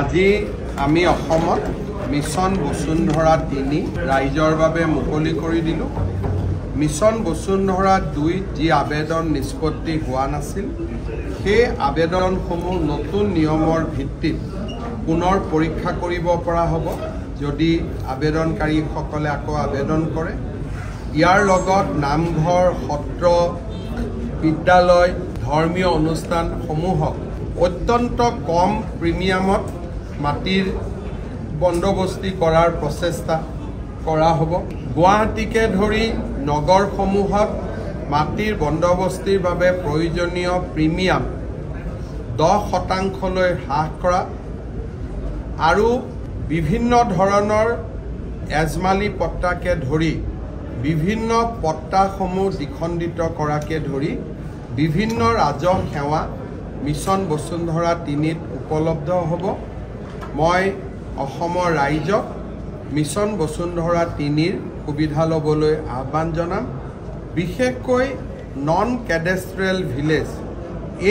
আজি আমি অসমত মিছন বসুন্ধৰা তিনি ৰাইজৰ বাবে মুকলি কৰি দিলোঁ। মিছন বসুন্ধৰা দুই যি আবেদন নিষ্পত্তি হোৱা নাছিল সেই আবেদনসমূহ নতুন নিয়মৰ ভিত্তিত পুনৰ পৰীক্ষা কৰিব পৰা হ'ব যদি আবেদনকাৰীসকলে আকৌ আবেদন কৰে। ইয়াৰ লগত নামঘৰ সত্ৰ বিদ্যালয় ধৰ্মীয় অনুষ্ঠানসমূহক অত্যন্ত কম প্ৰিমিয়ামত মাটিৰ বন্দবস্তি কৰাৰ প্ৰচেষ্টা কৰা হ'ব। গুৱাহাটীকে ধৰি নগৰসমূহত মাটিৰ বন্দবস্তিৰ বাবে প্ৰয়োজনীয় প্ৰিমিয়াম দহ শতাংশলৈ হ্ৰাস কৰা আৰু বিভিন্ন ধৰণৰ এজমালি পট্টাকে ধৰি বিভিন্ন পট্টাসমূহ দ্বিখণ্ডিত কৰাকে ধৰি বিভিন্ন ৰাজহ সেৱা মিছন বসুন্ধৰা তিনিত উপলব্ধ হ'ব। মই অসমৰ ৰাইজক মিছন বসুন্ধৰা তিনিৰ সুবিধা ল'বলৈ আহ্বান জনাম। বিশেষকৈ নন কেডেষ্ট্ৰেল ভিলেজ।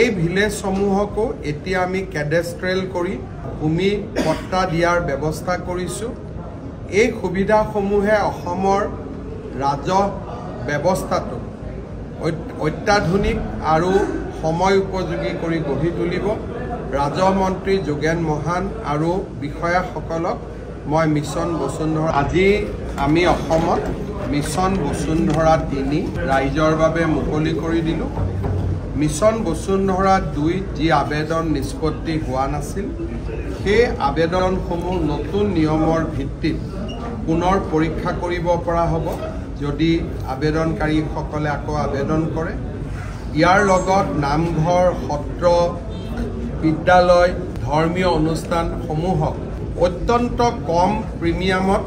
এই ভিলেজসমূহকো এতিয়া আমি কেডেষ্ট্ৰেল কৰি ভূমি পট্টা দিয়াৰ ব্যৱস্থা কৰিছোঁ। এই সুবিধাসমূহে অসমৰ ৰাজহ ব্যৱস্থাটো অত্যাধুনিক আৰু সময় উপযোগী কৰি গঢ়ি তুলিব। ৰাজহ মন্ত্ৰী যোগেন মহান আৰু বিষয়াসকলক মই মিছন বসুন্ধৰা আজি আমি অসমত মিছন বসুন্ধৰা তিনি ৰাইজৰ বাবে মুকলি কৰি দিলোঁ। মিছন বসুন্ধৰা দুই যি আবেদন নিষ্পত্তি হোৱা নাছিল সেই আবেদনসমূহ নতুন নিয়মৰ ভিত্তিত পুনৰ পৰীক্ষা কৰিব পৰা হ'ব। যদি আবেদনকাৰীসকলে আকৌ আবেদন কৰে ইয়াৰ লগত নামঘৰ সত্ৰ বিদ্যালয় ধৰ্মীয় অনুষ্ঠানসমূহক অত্যন্ত কম প্ৰিমিয়ামত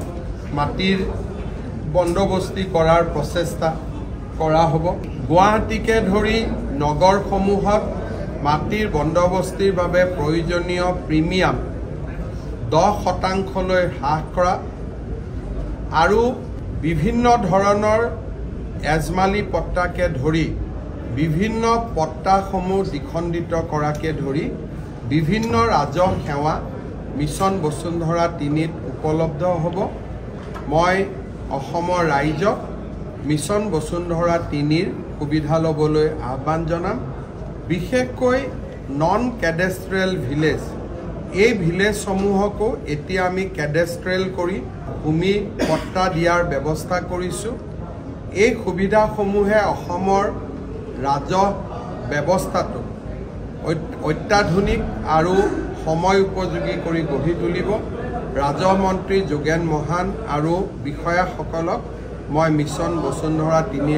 মাটিৰ বন্দবস্তি কৰাৰ প্ৰচেষ্টা কৰা হ'ব। গুৱাহাটীকে ধৰি নগৰসমূহত মাটিৰ বন্দবস্তিৰ বাবে প্ৰয়োজনীয় প্ৰিমিয়াম দহ শতাংশলৈ হ্ৰাস কৰা আৰু বিভিন্ন ধৰণৰ এজমালি পট্টাকে ধৰি বিভিন্ন পট্টাসমূহ দ্বিখণ্ডিত কৰাকে ধৰি বিভিন্ন ৰাজহ সেৱা মিছন বসুন্ধৰা তিনিত উপলব্ধ হ'ব। মই অসমৰ ৰাইজক মিছন বসুন্ধৰা তিনিৰ সুবিধা ল'বলৈ আহ্বান জনাম। বিশেষকৈ নন কেডেষ্ট্ৰেল ভিলেজ। এই ভিলেজসমূহকো এতিয়া আমি কেডেষ্ট্ৰেল কৰি ভূমি পট্টা দিয়াৰ ব্যৱস্থা কৰিছোঁ। এই সুবিধাসমূহে অসমৰ ৰাজহ ব্যৱস্থাটো অত্যাধুনিক আৰু সময় উপযোগী কৰি গঢ়ি তুলিব। ৰাজহ মন্ত্ৰী যোগেন মহান আৰু বিষয়াসকলক মই মিছন বসুন্ধৰা তিনিৰ